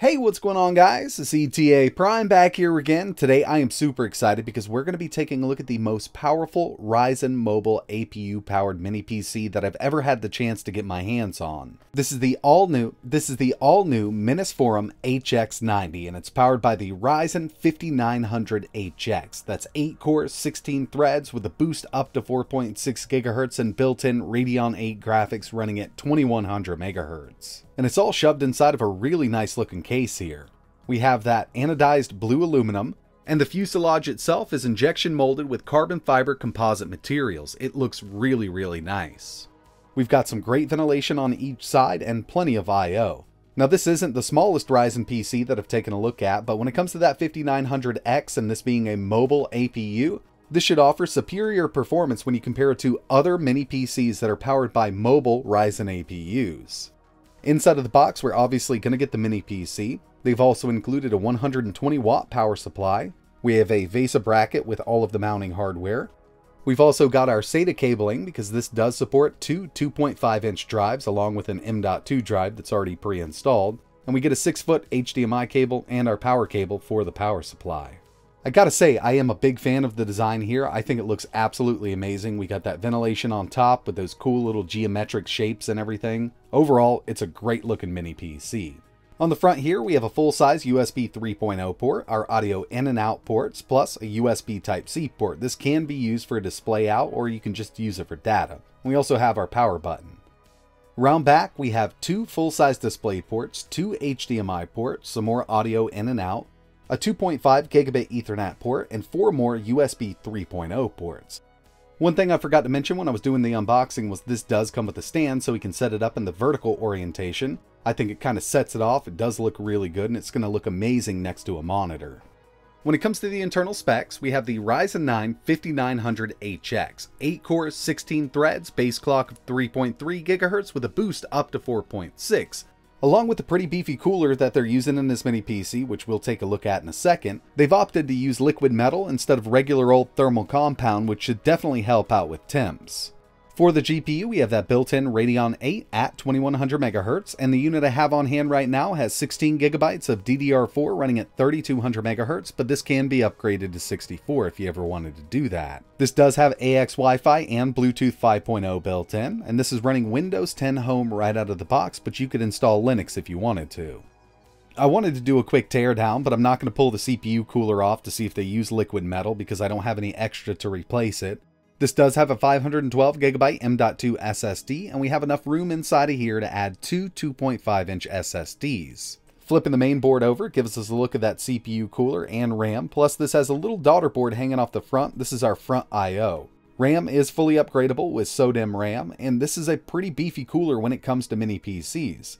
Hey, what's going on guys? It's ETA Prime back here again. Today I am super excited because we're going to be taking a look at the most powerful Ryzen mobile APU powered mini PC that I've ever had the chance to get my hands on. This is the all new this is the all new Minisforum HX90 and it's powered by the Ryzen 5900HX. That's 8 cores, 16 threads with a boost up to 4.6 GHz and built-in Radeon 8 graphics running at 2100 MHz and it's all shoved inside of a really nice looking case here. We have that anodized blue aluminum, and the fuselage itself is injection molded with carbon fiber composite materials. It looks really, really nice. We've got some great ventilation on each side and plenty of I.O. Now this isn't the smallest Ryzen PC that I've taken a look at, but when it comes to that 5900X and this being a mobile APU, this should offer superior performance when you compare it to other mini PCs that are powered by mobile Ryzen APUs. Inside of the box, we're obviously going to get the mini PC. They've also included a 120 watt power supply. We have a VESA bracket with all of the mounting hardware. We've also got our SATA cabling because this does support two 2.5 inch drives along with an M.2 drive that's already pre-installed. And we get a 6 foot HDMI cable and our power cable for the power supply. I gotta say, I am a big fan of the design here. I think it looks absolutely amazing. We got that ventilation on top with those cool little geometric shapes and everything. Overall, it's a great looking mini PC. On the front here, we have a full-size USB 3.0 port, our audio in and out ports, plus a USB Type-C port. This can be used for a display out, or you can just use it for data. We also have our power button. Round back, we have two full-size display ports, two HDMI ports, some more audio in and out, a 2.5 gigabit Ethernet port, and four more USB 3.0 ports. One thing I forgot to mention when I was doing the unboxing was this does come with a stand so we can set it up in the vertical orientation. I think it kind of sets it off, it does look really good, and it's going to look amazing next to a monitor. When it comes to the internal specs, we have the Ryzen 9 5900HX, 8 cores, 16 threads, base clock of 3.3 GHz with a boost up to 4.6, Along with the pretty beefy cooler that they're using in this mini PC, which we'll take a look at in a second, they've opted to use liquid metal instead of regular old thermal compound, which should definitely help out with temps. For the GPU, we have that built-in Radeon 8 at 2100 MHz, and the unit I have on hand right now has 16 gigabytes of DDR4 running at 3200 MHz, but this can be upgraded to 64 if you ever wanted to do that. This does have AX Wi-Fi and Bluetooth 5.0 built in, and this is running Windows 10 Home right out of the box, but you could install Linux if you wanted to. I wanted to do a quick teardown, but I'm not going to pull the CPU cooler off to see if they use liquid metal because I don't have any extra to replace it. This does have a 512 gigabyte M.2 SSD, and we have enough room inside of here to add two 2.5 inch SSDs. Flipping the main board over gives us a look at that CPU cooler and RAM, plus this has a little daughter board hanging off the front. This is our front I.O. RAM is fully upgradable with SODIMM RAM, and this is a pretty beefy cooler when it comes to mini PCs.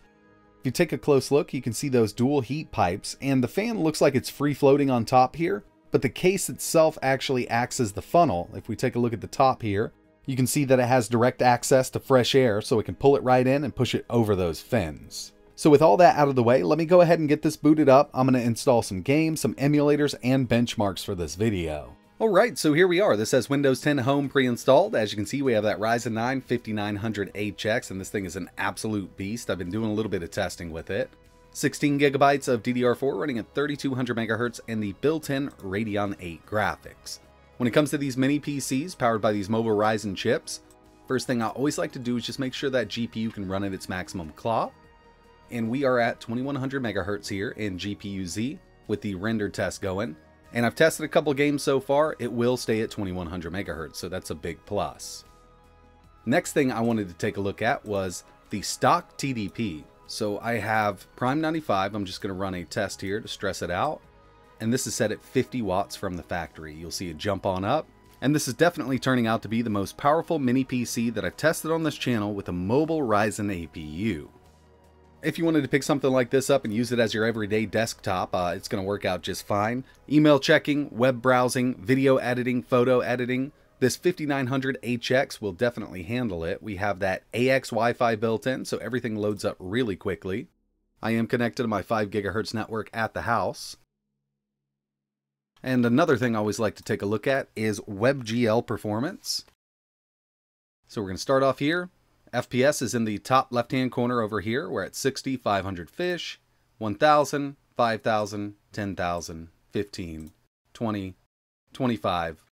If you take a close look, you can see those dual heat pipes, and the fan looks like it's free floating on top here, but the case itself actually acts as the funnel. If we take a look at the top here, you can see that it has direct access to fresh air, so it can pull it right in and push it over those fins. So with all that out of the way, let me go ahead and get this booted up. I'm going to install some games, some emulators, and benchmarks for this video. Alright, so here we are. This has Windows 10 Home pre-installed. As you can see, we have that Ryzen 9 5900HX, and this thing is an absolute beast. I've been doing a little bit of testing with it. 16 gigabytes of DDR4 running at 3200 MHz and the built-in Radeon 8 graphics. When it comes to these mini PCs powered by these mobile Ryzen chips, first thing I always like to do is just make sure that GPU can run at its maximum clock. And we are at 2100 MHz here in GPU-Z with the render test going. And I've tested a couple games so far, it will stay at 2100 MHz, so that's a big plus. Next thing I wanted to take a look at was the stock TDP. So I have Prime 95. I'm just going to run a test here to stress it out. And this is set at 50 watts from the factory. You'll see it jump on up. And this is definitely turning out to be the most powerful mini PC that I've tested on this channel with a mobile Ryzen APU. If you wanted to pick something like this up and use it as your everyday desktop, uh, it's going to work out just fine. Email checking, web browsing, video editing, photo editing, this 5900HX will definitely handle it. We have that AX Wi-Fi built in, so everything loads up really quickly. I am connected to my 5 gigahertz network at the house. And another thing I always like to take a look at is WebGL performance. So we're going to start off here. FPS is in the top left-hand corner over here. We're at 60, 500 fish. 1000, 5000, 10,000, 15, 20, 25.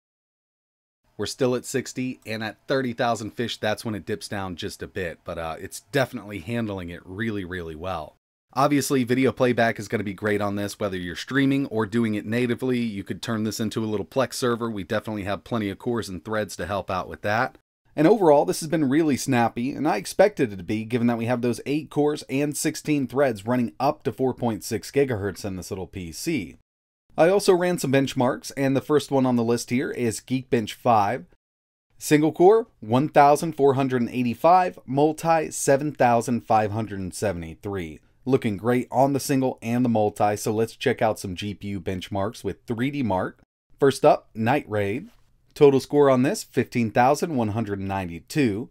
We're still at 60, and at 30,000 fish, that's when it dips down just a bit, but uh, it's definitely handling it really, really well. Obviously, video playback is going to be great on this, whether you're streaming or doing it natively. You could turn this into a little Plex server. We definitely have plenty of cores and threads to help out with that. And overall, this has been really snappy, and I expected it to be given that we have those 8 cores and 16 threads running up to 4.6 GHz in this little PC. I also ran some benchmarks, and the first one on the list here is Geekbench 5. Single core, 1485, multi, 7573. Looking great on the single and the multi, so let's check out some GPU benchmarks with 3D Mark. First up, Night Raid. Total score on this 15,192.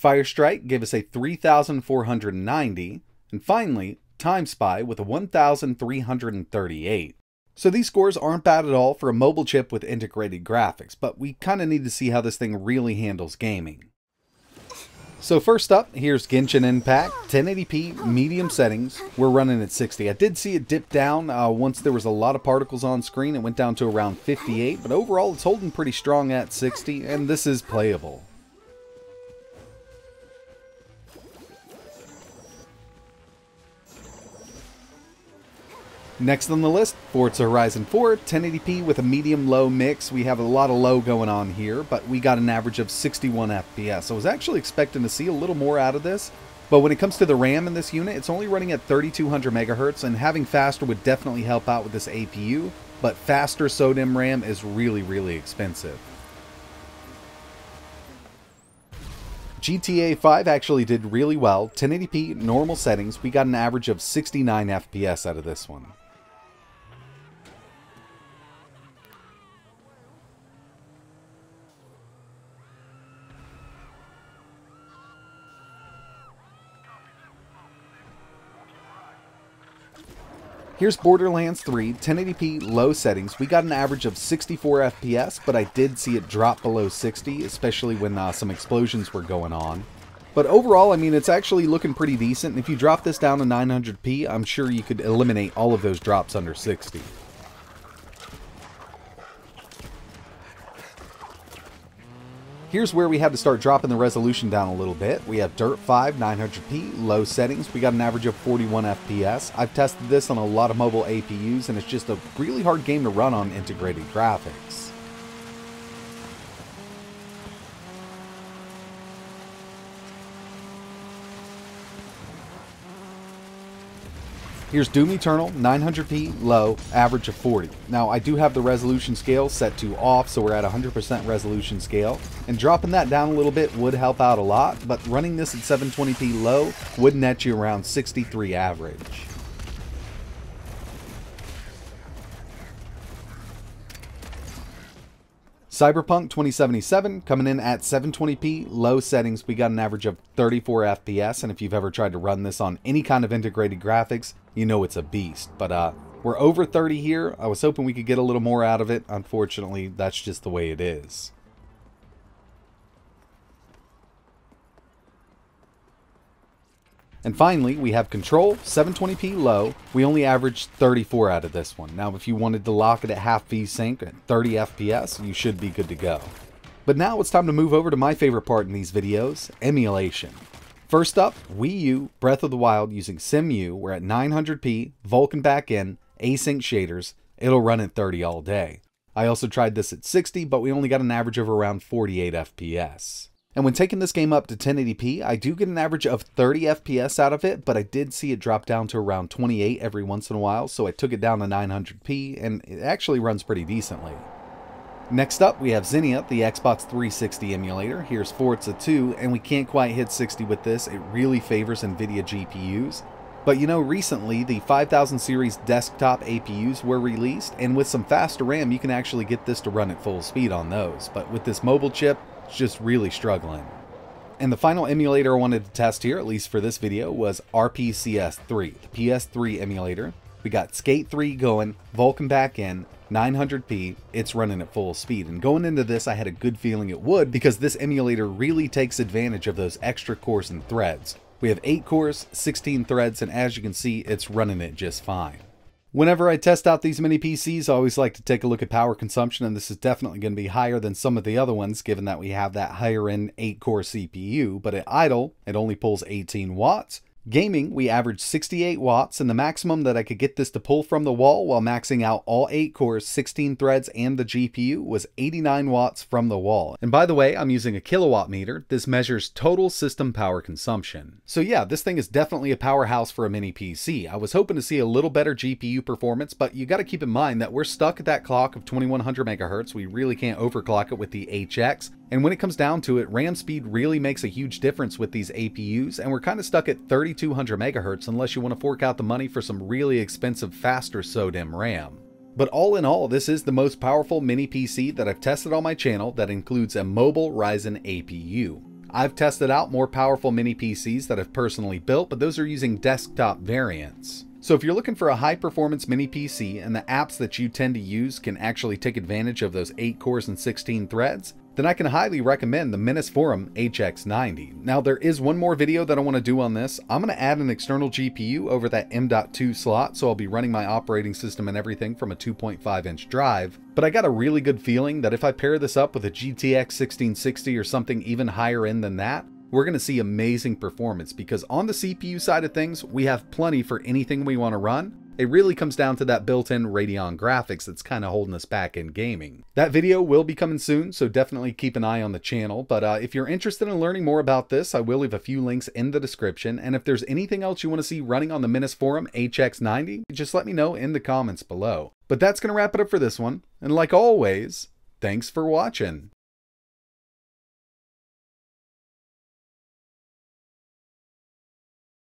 Firestrike gave us a 3,490. And finally, Time Spy with a 1,338. So these scores aren't bad at all for a mobile chip with integrated graphics, but we kind of need to see how this thing really handles gaming. So first up, here's Genshin Impact, 1080p, medium settings. We're running at 60. I did see it dip down uh, once there was a lot of particles on screen. It went down to around 58, but overall it's holding pretty strong at 60, and this is playable. Next on the list, Forza Horizon 4, 1080p with a medium-low mix. We have a lot of low going on here, but we got an average of 61 FPS. I was actually expecting to see a little more out of this, but when it comes to the RAM in this unit, it's only running at 3200 megahertz, and having faster would definitely help out with this APU, but faster SODIMM RAM is really, really expensive. GTA 5 actually did really well. 1080p, normal settings, we got an average of 69 FPS out of this one. Here's Borderlands 3, 1080p low settings. We got an average of 64 FPS, but I did see it drop below 60, especially when uh, some explosions were going on. But overall, I mean, it's actually looking pretty decent. And if you drop this down to 900p, I'm sure you could eliminate all of those drops under 60. Here's where we had to start dropping the resolution down a little bit. We have Dirt 5 900p, low settings. We got an average of 41 FPS. I've tested this on a lot of mobile APUs and it's just a really hard game to run on integrated graphics. Here's Doom Eternal, 900p, low, average of 40. Now, I do have the resolution scale set to off, so we're at 100% resolution scale. And dropping that down a little bit would help out a lot, but running this at 720p low would net you around 63 average. Cyberpunk 2077 coming in at 720p, low settings. We got an average of 34 FPS, and if you've ever tried to run this on any kind of integrated graphics, you know it's a beast. But uh, we're over 30 here. I was hoping we could get a little more out of it. Unfortunately, that's just the way it is. And finally, we have Control, 720p low. We only averaged 34 out of this one. Now, if you wanted to lock it at half VSync at 30 FPS, you should be good to go. But now it's time to move over to my favorite part in these videos, emulation. First up, Wii U Breath of the Wild using Cemu. We're at 900p, Vulkan backend, async shaders. It'll run at 30 all day. I also tried this at 60, but we only got an average of around 48 FPS. And when taking this game up to 1080p, I do get an average of 30 FPS out of it, but I did see it drop down to around 28 every once in a while, so I took it down to 900p, and it actually runs pretty decently. Next up, we have Xenia, the Xbox 360 emulator. Here's Forza 2, and we can't quite hit 60 with this. It really favors NVIDIA GPUs. But you know, recently the 5000 series desktop APUs were released, and with some faster RAM, you can actually get this to run at full speed on those. But with this mobile chip, it's just really struggling. And the final emulator I wanted to test here, at least for this video, was RPCS3, the PS3 emulator. We got Skate 3 going, Vulkan backend, 900p, it's running at full speed. And going into this, I had a good feeling it would because this emulator really takes advantage of those extra cores and threads. We have 8 cores, 16 threads, and as you can see, it's running it just fine. Whenever I test out these mini PCs, I always like to take a look at power consumption, and this is definitely going to be higher than some of the other ones, given that we have that higher end 8 core CPU. But at idle, it only pulls 18 watts, Gaming, we averaged 68 watts, and the maximum that I could get this to pull from the wall while maxing out all 8 cores, 16 threads, and the GPU was 89 watts from the wall. And by the way, I'm using a Kill A Watt meter. This measures total system power consumption. So yeah, this thing is definitely a powerhouse for a mini PC. I was hoping to see a little better GPU performance, but you gotta keep in mind that we're stuck at that clock of 2100 megahertz. We really can't overclock it with the HX. And when it comes down to it, RAM speed really makes a huge difference with these APUs, and we're kind of stuck at 3200 megahertz unless you want to fork out the money for some really expensive faster SODIMM RAM. But all in all, this is the most powerful mini PC that I've tested on my channel that includes a mobile Ryzen APU. I've tested out more powerful mini PCs that I've personally built, but those are using desktop variants. So if you're looking for a high performance mini PC and the apps that you tend to use can actually take advantage of those 8 cores and 16 threads, then I can highly recommend the Menace Minisforum HX90. Now there is one more video that I want to do on this. I'm going to add an external GPU over that M.2 slot, so I'll be running my operating system and everything from a 2.5 inch drive. But I got a really good feeling that if I pair this up with a GTX 1660 or something even higher end than that, we're going to see amazing performance because on the CPU side of things, we have plenty for anything we want to run, it really comes down to that built-in Radeon graphics that's kind of holding us back in gaming. That video will be coming soon, so definitely keep an eye on the channel. But uh, if you're interested in learning more about this, I will leave a few links in the description. And if there's anything else you want to see running on the Menace Minisforum HX90, just let me know in the comments below. But that's going to wrap it up for this one. And like always, thanks for watching.